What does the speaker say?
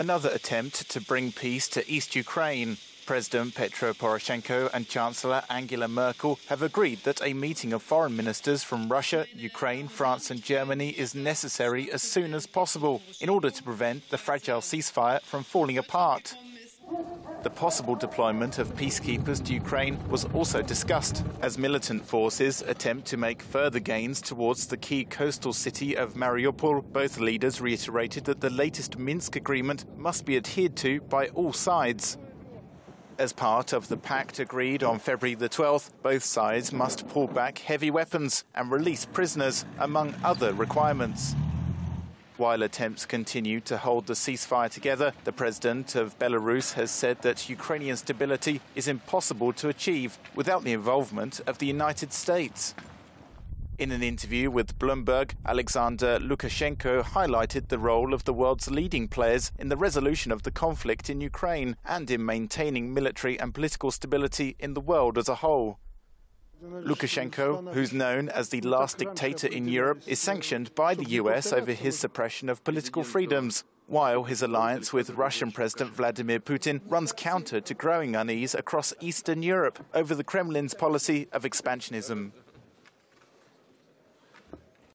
another attempt to bring peace to East Ukraine. President Petro Poroshenko and Chancellor Angela Merkel have agreed that a meeting of foreign ministers from Russia, Ukraine, France, and Germany is necessary as soon as possible in order to prevent the fragile ceasefire from falling apart. The possible deployment of peacekeepers to Ukraine was also discussed as militant forces attempt to make further gains towards the key coastal city of Mariupol. Both leaders reiterated that the latest Minsk agreement must be adhered to by all sides. As part of the pact agreed on February the 12th, both sides must pull back heavy weapons and release prisoners, among other requirements. While attempts continue to hold the ceasefire together, the president of Belarus has said that Ukrainian stability is impossible to achieve without the involvement of the United States. In an interview with Bloomberg, Alexander Lukashenko highlighted the role of the world's leading players in the resolution of the conflict in Ukraine and in maintaining military and political stability in the world as a whole. Lukashenko, who's known as the last dictator in Europe, is sanctioned by the US over his suppression of political freedoms, while his alliance with Russian President Vladimir Putin runs counter to growing unease across Eastern Europe over the Kremlin's policy of expansionism.